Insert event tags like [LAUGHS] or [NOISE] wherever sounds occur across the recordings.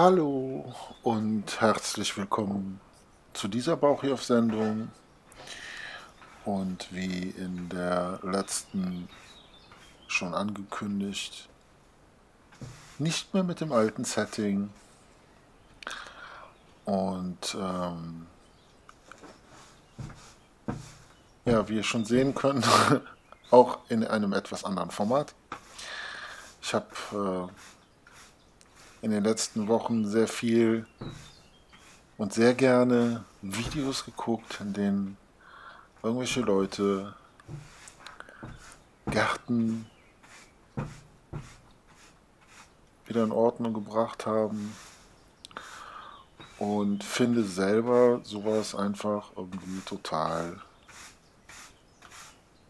Hallo und herzlich willkommen zu dieser Bauchhirf-Sendung. Und wie in der letzten schon angekündigt, nicht mehr mit dem alten Setting. Und ähm, ja, wie ihr schon sehen könnt, [LAUGHS] auch in einem etwas anderen Format. Ich habe äh, in den letzten Wochen sehr viel und sehr gerne Videos geguckt, in denen irgendwelche Leute Gärten wieder in Ordnung gebracht haben. Und finde selber sowas einfach irgendwie total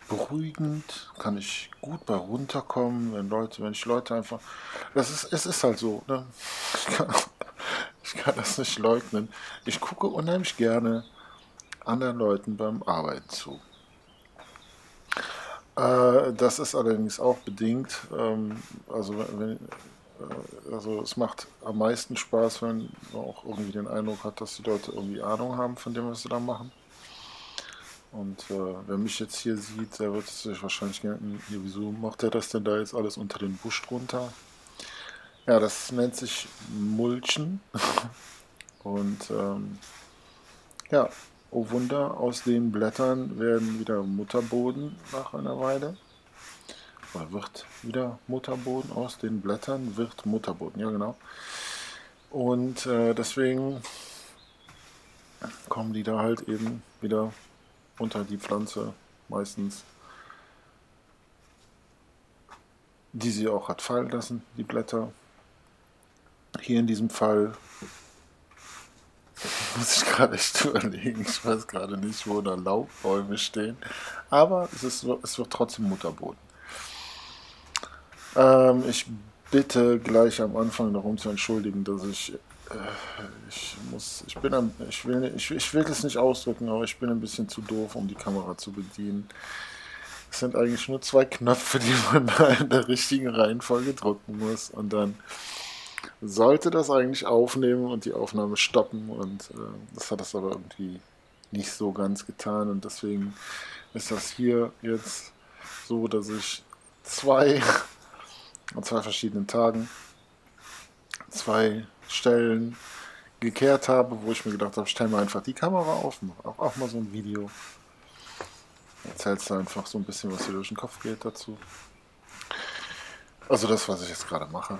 beruhigend, kann ich gut bei runterkommen, wenn Leute, wenn ich Leute einfach, das ist, es ist halt so, ne? ich, kann, [LAUGHS] ich kann das nicht leugnen. Ich gucke unheimlich gerne anderen Leuten beim Arbeiten zu. Äh, das ist allerdings auch bedingt, ähm, also wenn, äh, also es macht am meisten Spaß, wenn man auch irgendwie den Eindruck hat, dass die Leute irgendwie Ahnung haben von dem, was sie da machen. Und äh, wer mich jetzt hier sieht, der wird sich wahrscheinlich denken, hier, wieso macht er das denn da jetzt alles unter den Busch drunter? Ja, das nennt sich Mulchen. [LAUGHS] Und ähm, ja, oh Wunder, aus den Blättern werden wieder Mutterboden nach einer Weile. Oder wird wieder Mutterboden aus den Blättern, wird Mutterboden, ja genau. Und äh, deswegen kommen die da halt eben wieder unter die Pflanze meistens, die sie auch hat fallen lassen, die Blätter. Hier in diesem Fall [LAUGHS] muss ich gerade echt überlegen, ich weiß gerade nicht, wo da Laubbäume stehen, aber es, ist, es wird trotzdem Mutterboden. Ähm, ich bitte gleich am Anfang darum zu entschuldigen, dass ich ich muss, ich bin, ein, ich will, ich, ich will es nicht ausdrücken, aber ich bin ein bisschen zu doof, um die Kamera zu bedienen. Es sind eigentlich nur zwei Knöpfe, die man da in der richtigen Reihenfolge drücken muss. Und dann sollte das eigentlich aufnehmen und die Aufnahme stoppen. Und äh, das hat das aber irgendwie nicht so ganz getan. Und deswegen ist das hier jetzt so, dass ich zwei an zwei verschiedenen Tagen zwei Stellen gekehrt habe, wo ich mir gedacht habe, stell mal einfach die Kamera auf, mach auch, auch mal so ein Video. Erzählst du einfach so ein bisschen, was dir durch den Kopf geht dazu. Also das, was ich jetzt gerade mache.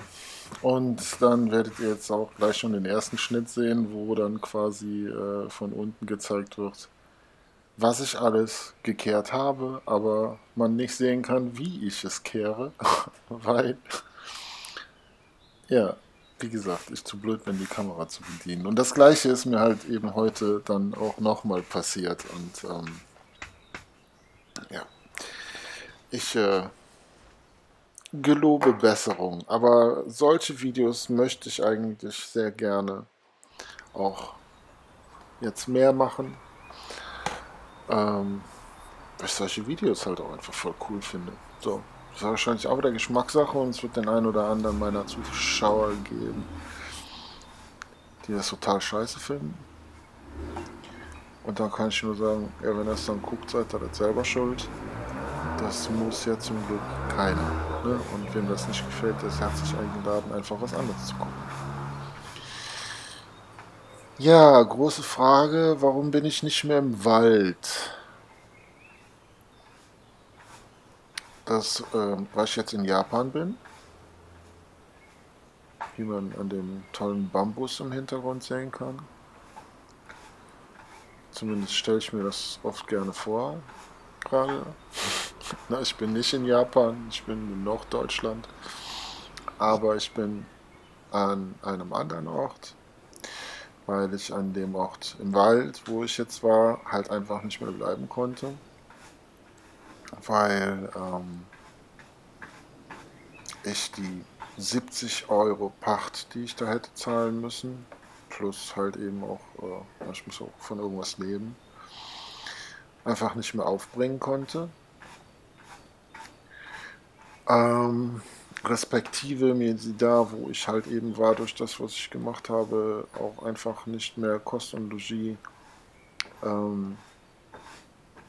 Und dann werdet ihr jetzt auch gleich schon den ersten Schnitt sehen, wo dann quasi äh, von unten gezeigt wird, was ich alles gekehrt habe, aber man nicht sehen kann, wie ich es kehre, [LAUGHS] weil ja, wie gesagt, ich zu blöd bin, die Kamera zu bedienen. Und das gleiche ist mir halt eben heute dann auch nochmal passiert. Und ähm, ja, ich äh, gelobe Besserung. Aber solche Videos möchte ich eigentlich sehr gerne auch jetzt mehr machen. Ähm, weil ich solche Videos halt auch einfach voll cool finde. So. Das ist wahrscheinlich auch wieder Geschmackssache und es wird den einen oder anderen meiner Zuschauer geben, die das total scheiße finden. Und dann kann ich nur sagen, ja, wenn ihr es dann guckt, seid ihr das selber schuld. Das muss ja zum Glück keiner. Ne? Und wem das nicht gefällt, der ist herzlich eingeladen, einfach was anderes zu gucken. Ja, große Frage, warum bin ich nicht mehr im Wald? Dass, äh, weil ich jetzt in Japan bin, wie man an dem tollen Bambus im Hintergrund sehen kann. Zumindest stelle ich mir das oft gerne vor, gerade. [LAUGHS] Na, ich bin nicht in Japan, ich bin in Norddeutschland, aber ich bin an einem anderen Ort, weil ich an dem Ort im Wald, wo ich jetzt war, halt einfach nicht mehr bleiben konnte weil ähm, ich die 70 Euro Pacht, die ich da hätte zahlen müssen, plus halt eben auch, äh, ich muss auch von irgendwas leben, einfach nicht mehr aufbringen konnte. Ähm, respektive mir sie da, wo ich halt eben war, durch das, was ich gemacht habe, auch einfach nicht mehr Kost und Logis ähm,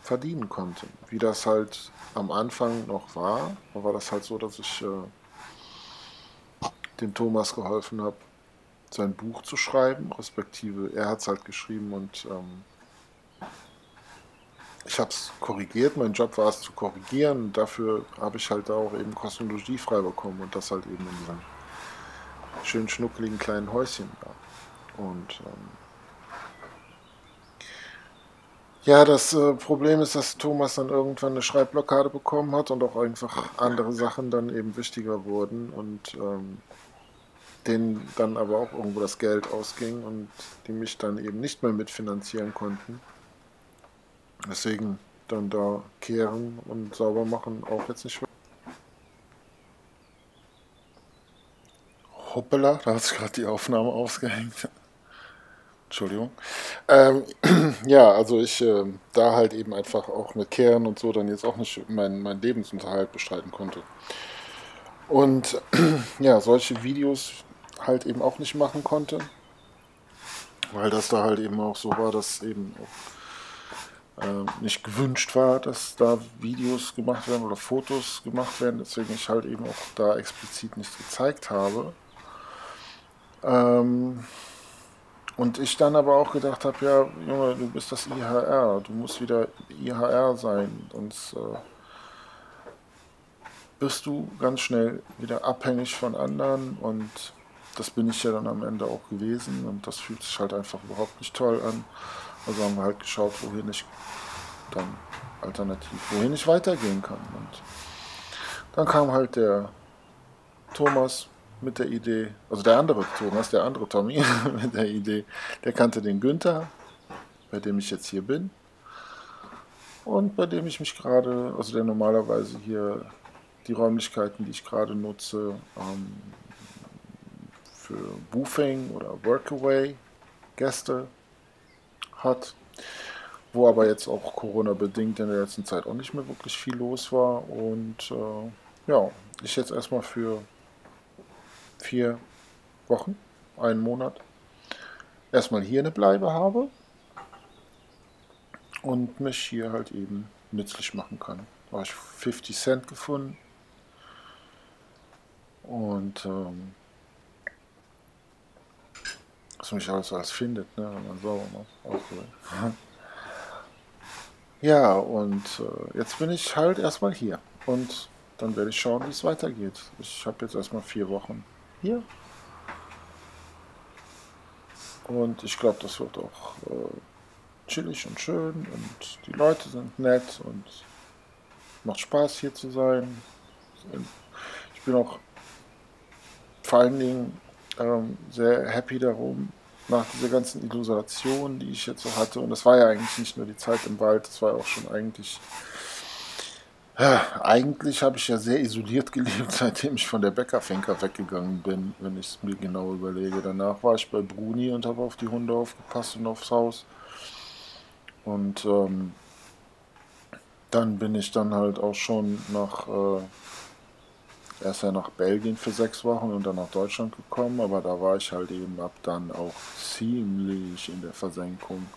verdienen konnte. Wie das halt am Anfang noch war, war das halt so, dass ich äh, dem Thomas geholfen habe, sein Buch zu schreiben, respektive er hat es halt geschrieben und ähm, ich habe es korrigiert, mein Job war es zu korrigieren dafür habe ich halt auch eben Kosmologie frei bekommen und das halt eben in diesem schönen schnuckeligen kleinen Häuschen da. Und ähm, ja, das äh, Problem ist, dass Thomas dann irgendwann eine Schreibblockade bekommen hat und auch einfach andere Sachen dann eben wichtiger wurden und ähm, denen dann aber auch irgendwo das Geld ausging und die mich dann eben nicht mehr mitfinanzieren konnten. Deswegen dann da kehren und sauber machen auch jetzt nicht. Hoppala, da hat sich gerade die Aufnahme ausgehängt. Entschuldigung. Ähm, [CLEARS THROAT] ja, also ich äh, da halt eben einfach auch mit Kehren und so dann jetzt auch nicht meinen mein Lebensunterhalt bestreiten konnte. Und [CLEARS THROAT] ja, solche Videos halt eben auch nicht machen konnte, weil das da halt eben auch so war, dass eben auch äh, nicht gewünscht war, dass da Videos gemacht werden oder Fotos gemacht werden, deswegen ich halt eben auch da explizit nicht gezeigt habe. Ähm, und ich dann aber auch gedacht habe, ja, Junge, du bist das IHR, du musst wieder IHR sein, sonst äh, bist du ganz schnell wieder abhängig von anderen und das bin ich ja dann am Ende auch gewesen und das fühlt sich halt einfach überhaupt nicht toll an. Also haben wir halt geschaut, wohin ich dann alternativ, wohin ich weitergehen kann. Und dann kam halt der Thomas mit der Idee, also der andere Thomas, der andere Tommy [LAUGHS] mit der Idee, der kannte den Günther, bei dem ich jetzt hier bin. Und bei dem ich mich gerade, also der normalerweise hier die Räumlichkeiten, die ich gerade nutze, ähm, für Boofing oder Workaway Gäste hat wo aber jetzt auch Corona-bedingt in der letzten Zeit auch nicht mehr wirklich viel los war. Und äh, ja, ich jetzt erstmal für vier Wochen, einen Monat, erstmal hier eine Bleibe habe und mich hier halt eben nützlich machen kann. Da habe ich 50 Cent gefunden und ähm, was mich alles als findet, ne, wenn man sauber macht. Auch. [LAUGHS] Ja, und äh, jetzt bin ich halt erstmal hier. Und dann werde ich schauen, wie es weitergeht. Ich habe jetzt erstmal vier Wochen hier. Und ich glaube, das wird auch äh, chillig und schön. Und die Leute sind nett und macht Spaß hier zu sein. Ich bin auch vor allen Dingen ähm, sehr happy darum, nach dieser ganzen Illusion, die ich jetzt so hatte. Und das war ja eigentlich nicht nur die Zeit im Wald, das war auch schon eigentlich. Ja, eigentlich habe ich ja sehr isoliert [LAUGHS] gelebt, seitdem ich von der Bäckerfinker weggegangen bin, wenn ich es mir genau überlege. Danach war ich bei Bruni und habe auf die Hunde aufgepasst und aufs Haus. Und ähm, dann bin ich dann halt auch schon nach äh, er ist ja nach Belgien für sechs Wochen und dann nach Deutschland gekommen, aber da war ich halt eben ab dann auch ziemlich in der Versenkung.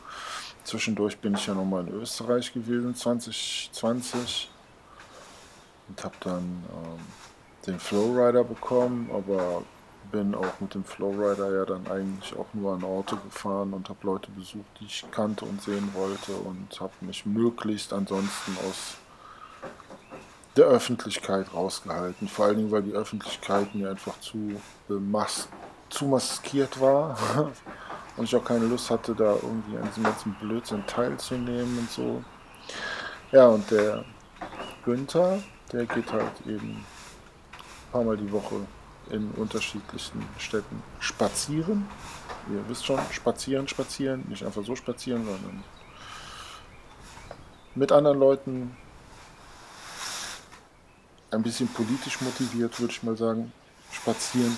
Zwischendurch bin ich ja nochmal in Österreich gewesen, 2020, und habe dann ähm, den Flowrider bekommen, aber bin auch mit dem Flowrider ja dann eigentlich auch nur an Orte gefahren und habe Leute besucht, die ich kannte und sehen wollte und habe mich möglichst ansonsten aus der Öffentlichkeit rausgehalten. Vor allen Dingen, weil die Öffentlichkeit mir einfach zu, mas zu maskiert war. [LAUGHS] und ich auch keine Lust hatte, da irgendwie an diesem ganzen Blödsinn teilzunehmen und so. Ja, und der Günther, der geht halt eben ein paar Mal die Woche in unterschiedlichsten Städten spazieren. Ihr wisst schon, spazieren, spazieren, nicht einfach so spazieren, sondern mit anderen Leuten ein bisschen politisch motiviert, würde ich mal sagen, spazieren.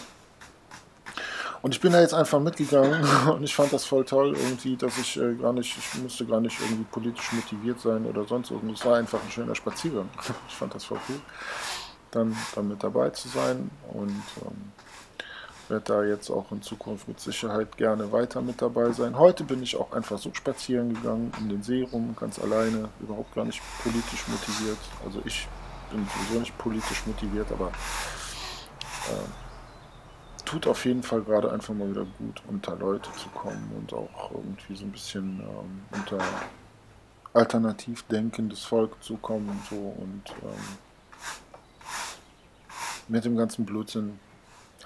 Und ich bin da jetzt einfach mitgegangen [LAUGHS] und ich fand das voll toll irgendwie, dass ich äh, gar nicht, ich musste gar nicht irgendwie politisch motiviert sein oder sonst irgendwas. Es war einfach ein schöner Spaziergang. [LAUGHS] Ich fand das voll cool. dann, dann mit dabei zu sein und ähm, werde da jetzt auch in Zukunft mit Sicherheit gerne weiter mit dabei sein. Heute bin ich auch einfach so spazieren gegangen, in den See rum, ganz alleine, überhaupt gar nicht politisch motiviert. Also ich bin sowieso nicht politisch motiviert, aber äh, tut auf jeden Fall gerade einfach mal wieder gut, unter Leute zu kommen und auch irgendwie so ein bisschen ähm, unter alternativ denkendes Volk zu kommen und so und ähm, mit dem ganzen Blödsinn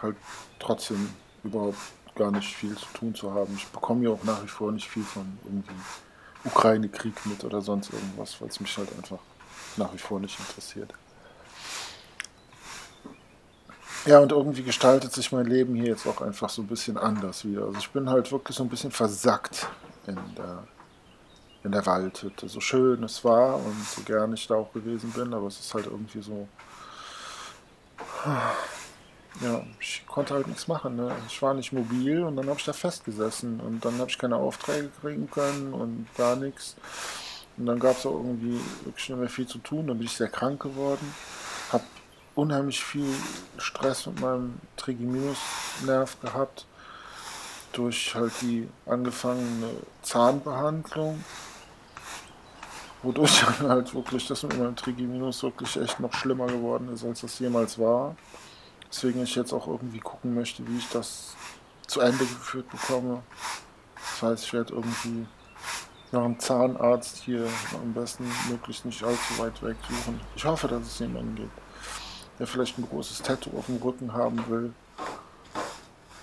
halt trotzdem überhaupt gar nicht viel zu tun zu haben. Ich bekomme ja auch nach wie vor nicht viel von irgendwie Ukraine-Krieg mit oder sonst irgendwas, weil es mich halt einfach nach wie vor nicht interessiert. Ja, und irgendwie gestaltet sich mein Leben hier jetzt auch einfach so ein bisschen anders wieder. Also ich bin halt wirklich so ein bisschen versackt in der, in der Waldhütte. So schön es war und so gern ich da auch gewesen bin, aber es ist halt irgendwie so ja, ich konnte halt nichts machen. Ne? Ich war nicht mobil und dann habe ich da festgesessen und dann habe ich keine Aufträge kriegen können und gar nichts. Und dann gab es auch irgendwie wirklich nicht mehr viel zu tun. Dann bin ich sehr krank geworden, unheimlich viel Stress mit meinem Trigeminus-Nerv gehabt durch halt die angefangene Zahnbehandlung, wodurch [LAUGHS] dann halt wirklich das mit meinem Trigeminus wirklich echt noch schlimmer geworden ist, als das jemals war. Deswegen ich jetzt auch irgendwie gucken möchte, wie ich das zu Ende geführt bekomme. Das heißt, ich werde irgendwie nach einem Zahnarzt hier am besten möglichst nicht allzu weit weg suchen. Ich hoffe, dass es jemanden gibt, der vielleicht ein großes Tattoo auf dem Rücken haben will.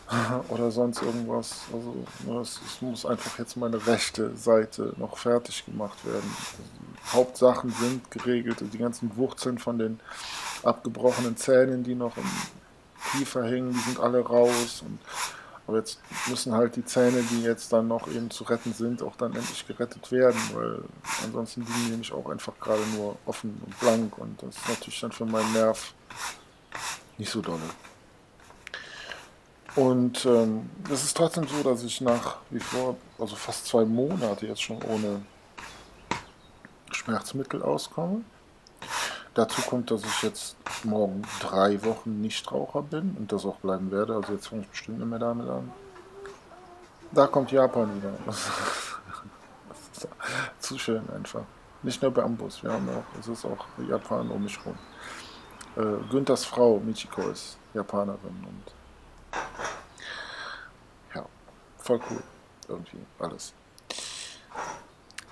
[LAUGHS] Oder sonst irgendwas. Also es, es, muss einfach jetzt meine rechte Seite noch fertig gemacht werden. Die Hauptsachen sind geregelt. Die ganzen Wurzeln von den abgebrochenen Zähnen, die noch im Kiefer hängen, die sind alle raus. Und, aber jetzt müssen halt die Zähne, die jetzt dann noch eben zu retten sind, auch dann endlich gerettet werden, weil ansonsten liegen die nämlich auch einfach gerade nur offen und blank und das ist natürlich dann für meinen Nerv nicht so dolle. Und ähm, es ist trotzdem so, dass ich nach wie vor, also fast zwei Monate jetzt schon ohne Schmerzmittel auskomme. Dazu kommt, dass ich jetzt morgen drei Wochen Nichtraucher bin und das auch bleiben werde. Also jetzt fange ich bestimmt nicht mehr damit an. Da kommt Japan wieder. [LAUGHS] Zu schön einfach. Nicht nur Bambus, wir haben auch, es ist auch Japan um mich rum. Äh, Günthers Frau Michiko ist Japanerin und ja, voll cool. Irgendwie alles.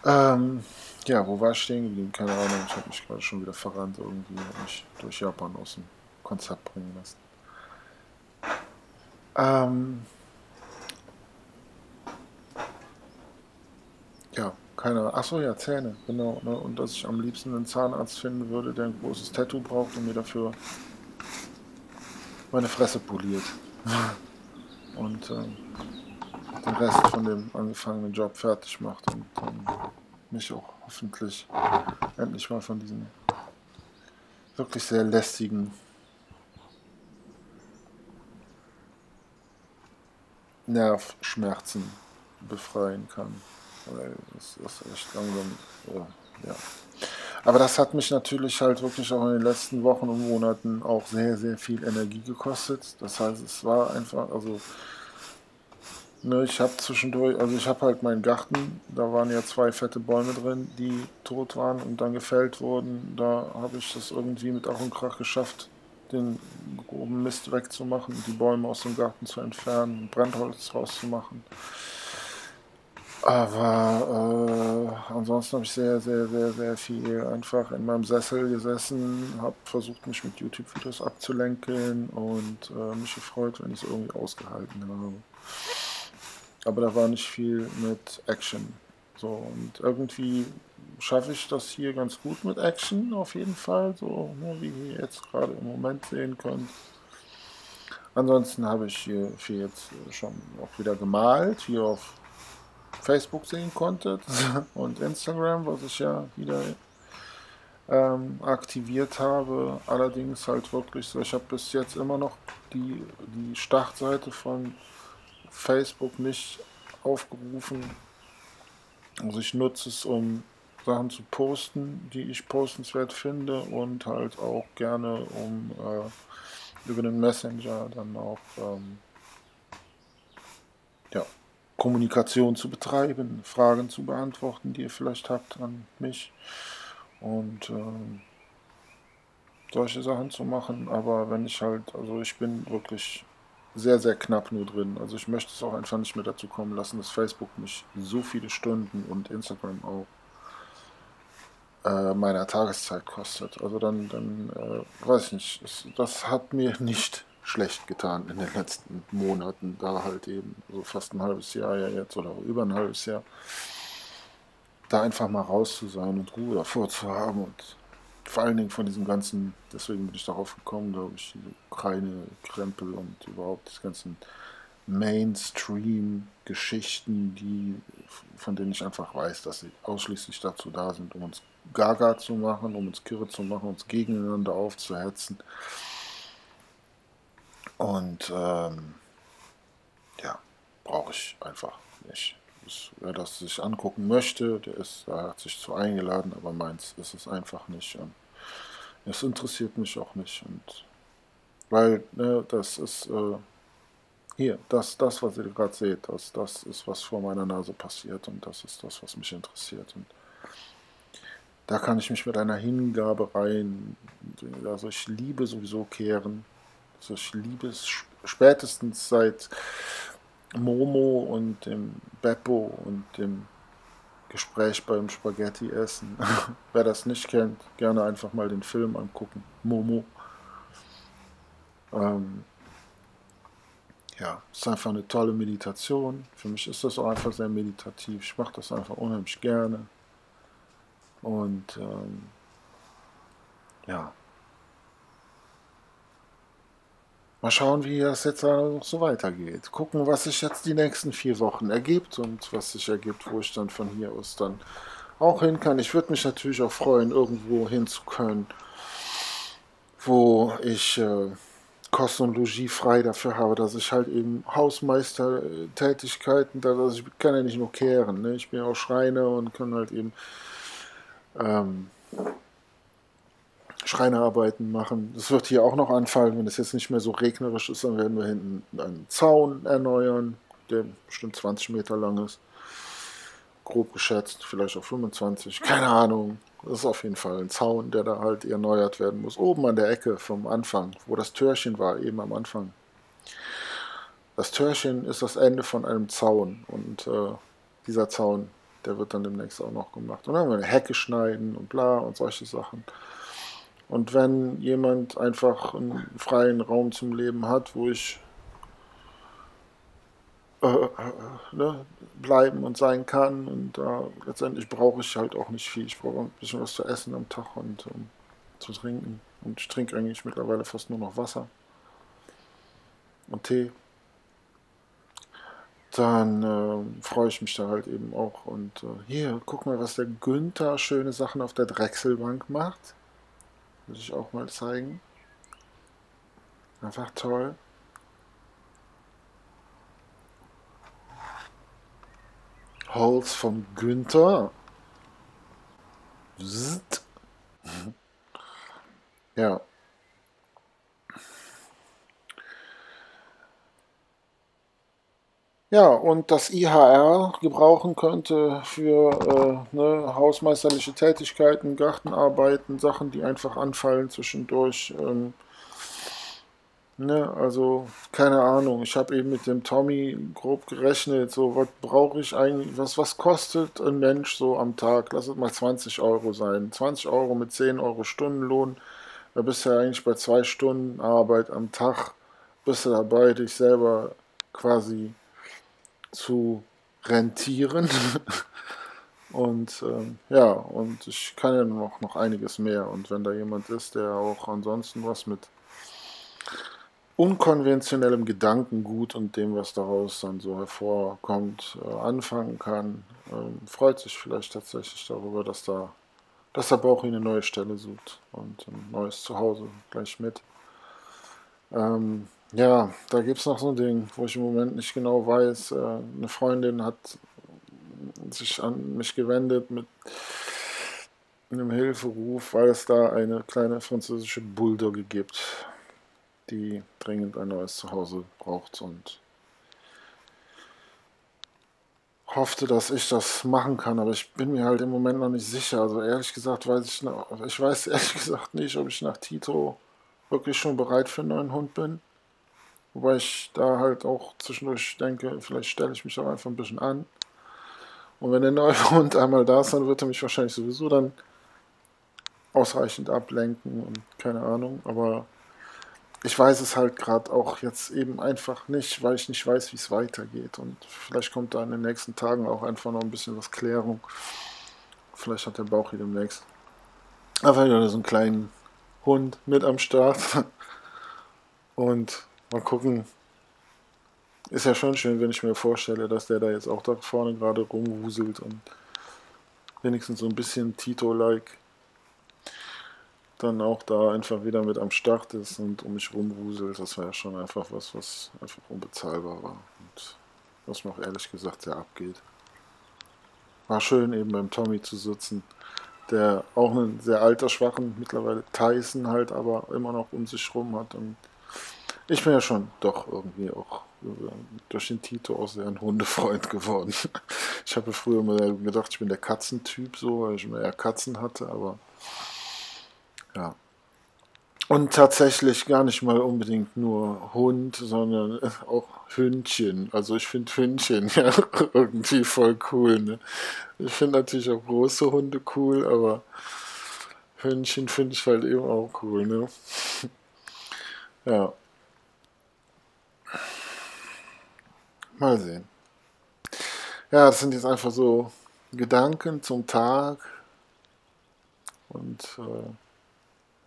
Ähm, ja, wo war ich stehen geblieben? Keine Ahnung, ich habe mich gerade schon wieder verrannt irgendwie, habe mich durch Japan aus dem Konzept bringen lassen. Ähm, ja, keine Ahnung. Achso, ja, Zähne, genau. Ne? Und dass ich am liebsten einen Zahnarzt finden würde, der ein großes Tattoo braucht und mir dafür meine Fresse poliert. [LAUGHS] und ähm, den Rest von dem angefangenen Job fertig macht und ähm, mich auch hoffentlich endlich mal von diesen wirklich sehr lästigen Nervschmerzen befreien kann. Das ist echt langsam, ja. Aber das hat mich natürlich halt wirklich auch in den letzten Wochen und Monaten auch sehr, sehr viel Energie gekostet. Das heißt, es war einfach, also Ne, ich habe zwischendurch, also ich habe halt meinen Garten, da waren ja zwei fette Bäume drin, die tot waren und dann gefällt wurden. Da habe ich das irgendwie mit Ach und Krach geschafft, den groben Mist wegzumachen, die Bäume aus dem Garten zu entfernen, Brennholz rauszumachen. Aber äh, ansonsten habe ich sehr, sehr, sehr, sehr viel einfach in meinem Sessel gesessen, habe versucht, mich mit YouTube-Videos abzulenken und äh, mich gefreut, wenn ich es irgendwie ausgehalten habe aber da war nicht viel mit Action. So, und irgendwie schaffe ich das hier ganz gut mit Action, auf jeden Fall, so ne, wie ihr jetzt gerade im Moment sehen könnt. Ansonsten habe ich hier viel jetzt schon auch wieder gemalt, wie ihr auf Facebook sehen konntet [LAUGHS] und Instagram, was ich ja wieder ähm, aktiviert habe. Allerdings halt wirklich so, ich habe bis jetzt immer noch die, die Startseite von Facebook nicht aufgerufen. Also ich nutze es, um Sachen zu posten, die ich postenswert finde und halt auch gerne, um äh, über den Messenger dann auch ähm, Kommunikation zu betreiben, Fragen zu beantworten, die ihr vielleicht habt an mich und ähm, solche Sachen zu machen. Aber wenn ich halt, also ich bin wirklich sehr, sehr knapp nur drin. Also ich möchte es auch einfach nicht mehr dazu kommen lassen, dass Facebook mich so viele Stunden und Instagram auch äh, meiner Tageszeit kostet. Also dann, dann äh, weiß ich nicht, es, das hat mir [LAUGHS] nicht schlecht getan in den letzten Monaten, da halt eben so fast ein halbes Jahr ja jetzt oder über ein halbes Jahr, da einfach mal raus zu sein und Ruhe davor zu haben und vor allen Dingen von diesem ganzen, deswegen bin ich darauf gekommen, glaube ich, diese Ukraine, Krempel und überhaupt das ganzen Mainstream-Geschichten, die, von denen ich einfach weiß, dass sie ausschließlich dazu da sind, um uns gaga zu machen, um uns kirre zu machen, uns gegeneinander aufzuhetzen. Und ähm, ja, brauche ich einfach nicht. wer das sich angucken möchte, der ist, der hat sich zu eingeladen, aber meins ist es einfach nicht. Und es interessiert mich auch nicht. Und weil ne, das ist äh, hier, das, das, was ihr gerade seht, das, das ist, was vor meiner Nase passiert und das ist das, was mich interessiert. Und da kann ich mich mit einer Hingabe rein, also ich liebe sowieso Kehren, also ich liebe es spätestens seit Momo und dem Beppo und dem Gespräch beim Spaghetti essen. [LAUGHS] Wer das nicht kennt, gerne einfach mal den Film angucken. Momo. Ähm, ja, ist einfach eine tolle Meditation. Für mich ist das auch einfach sehr meditativ. Ich mache das einfach unheimlich gerne. Und ähm, ja. Mal schauen, wie das jetzt noch so weitergeht. Gucken, was sich jetzt die nächsten vier Wochen ergibt und was sich ergibt, wo ich dann von hier aus dann auch hin kann. Ich würde mich natürlich auch freuen, irgendwo hin zu können, wo ich äh, Kosten und Logis frei dafür habe, dass ich halt eben Hausmeistertätigkeiten, also ich kann ja nicht nur kehren, ne? ich bin ja auch Schreiner und kann halt eben ähm, Schreinerarbeiten machen. Das wird hier auch noch anfallen, wenn es jetzt nicht mehr so regnerisch ist, dann werden wir hinten einen Zaun erneuern, der bestimmt 20 Meter lang ist. Grob geschätzt, vielleicht auch 25, keine Ahnung. Das ist auf jeden Fall ein Zaun, der da halt erneuert werden muss. Oben an der Ecke vom Anfang, wo das Türchen war, eben am Anfang. Das Türchen ist das Ende von einem Zaun und äh, dieser Zaun, der wird dann demnächst auch noch gemacht. Und dann haben wir eine Hecke schneiden und bla und solche Sachen. Und wenn jemand einfach einen freien Raum zum Leben hat, wo ich äh, äh, ne, bleiben und sein kann. Und äh, letztendlich brauche ich halt auch nicht viel. Ich brauche ein bisschen was zu essen am Tag und um, zu trinken. Und ich trinke eigentlich mittlerweile fast nur noch Wasser und Tee. Dann äh, freue ich mich da halt eben auch. Und äh, hier, guck mal, was der Günther schöne Sachen auf der Drechselbank macht. Will ich auch mal zeigen. Einfach toll. Holz von Günther. [LAUGHS] Ja. Ja, und das IHR gebrauchen könnte für äh, ne, hausmeisterliche Tätigkeiten, Gartenarbeiten, Sachen, die einfach anfallen zwischendurch. Ähm, Ne, also, keine Ahnung. Ich habe eben mit dem Tommy grob gerechnet, so, was brauche ich eigentlich, was, was kostet ein Mensch so am Tag? Lass es mal 20 Euro sein. 20 Euro mit 10 Euro Stundenlohn. Da bist du ja eigentlich bei zwei Stunden Arbeit am Tag, bist du dabei, dich selber quasi zu rentieren. [LAUGHS] und ähm, ja, und ich kann ja noch, noch einiges mehr. Und wenn da jemand ist, der auch ansonsten was mit unkonventionellem Gedankengut und dem, was daraus dann so hervorkommt, äh, anfangen kann, ähm, freut sich vielleicht tatsächlich darüber, dass da dass der Bauch eine neue Stelle sucht und ein neues Zuhause gleich mit. Ähm, ja, da gibt es noch so ein Ding, wo ich im Moment nicht genau weiß. Äh, eine Freundin hat sich an mich gewendet mit einem Hilferuf, weil es da eine kleine französische Bulldogge gibt, die dringend ein neues Zuhause braucht und hoffte, dass ich das machen kann, aber ich bin mir halt im Moment noch nicht sicher. Also ehrlich gesagt weiß ich noch, ich weiß [LAUGHS] ehrlich gesagt nicht, ob ich nach Tito wirklich schon bereit für einen neuen Hund bin. Wobei ich da halt auch zwischendurch denke, vielleicht stelle ich mich auch einfach ein bisschen an. Und wenn der neue [LAUGHS] Hund einmal da ist, dann wird er mich wahrscheinlich sowieso dann ausreichend ablenken und keine Ahnung. Aber ich weiß es halt gerade auch jetzt eben einfach nicht, weil ich nicht weiß, wie es weitergeht. Und vielleicht kommt da in den nächsten Tagen auch einfach noch ein bisschen was Klärung. Vielleicht hat der Bauch hier demnächst einfach wieder so einen kleinen Hund mit am Start. [LAUGHS] Und mal gucken. Ist ja schon schön, wenn ich mir vorstelle, dass der da jetzt auch da vorne gerade rumwuselt und wenigstens so ein bisschen Tito-like dann auch da einfach wieder mit am Start ist und um mich rumwuselt, das war ja schon einfach was, was einfach unbezahlbar war und was mir auch ehrlich gesagt sehr abgeht. War schön eben beim Tommy zu sitzen, der auch einen sehr altersschwachen, mittlerweile Tyson halt, aber immer noch um sich rum hat und ich bin ja schon doch irgendwie auch durch den Tito auch sehr ein Hundefreund geworden. [LAUGHS] Ich habe früher immer gedacht, ich bin der Katzentyp so, weil ich immer eher Katzen hatte, aber ja. Und tatsächlich gar nicht mal unbedingt nur Hund, sondern [LAUGHS] auch Hündchen. Also ich finde Hündchen [LAUGHS] ja irgendwie voll cool. Ne? Ich finde natürlich auch große Hunde cool, aber Hündchen finde ich halt eben auch cool. Ne? ja. Mal sehen. Ja, das sind jetzt einfach so Gedanken zum Tag und äh,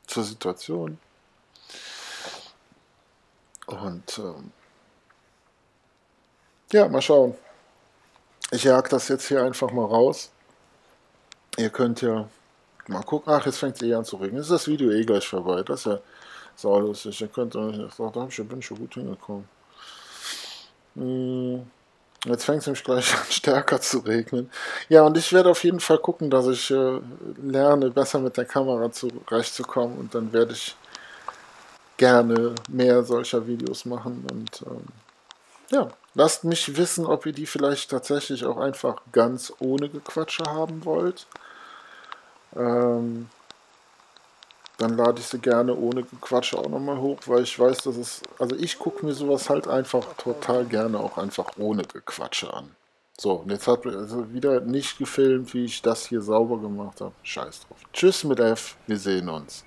zur Situation. Und ähm, ja, mal schauen. Ich jag das jetzt hier einfach mal raus. Ihr könnt ja mal gucken. Ach, jetzt fängt es eh an zu regnen. Ist das Video eh gleich vorbei. Das ist ja saulustig. Ihr könnt, da bin ich schon gut hingekommen. Hm. Jetzt fängt es nämlich gleich [LAUGHS] an stärker zu regnen. Ja, und ich werde auf jeden Fall gucken, dass ich äh, lerne, besser mit der Kamera zurechtzukommen und dann werde ich gerne mehr solcher Videos machen und ähm, ja, lasst mich wissen, ob ihr die vielleicht tatsächlich auch einfach ganz ohne Gequatsche haben wollt. Ähm, dann lade ich sie gerne ohne Gequatsche auch nochmal hoch, weil ich weiß, dass es, also ich gucke mir sowas halt einfach total gerne auch einfach ohne Gequatsche an. So, und jetzt hat also wieder nicht gefilmt, wie ich das hier sauber gemacht habe. Scheiß drauf. Tschüss mit F, wir sehen uns.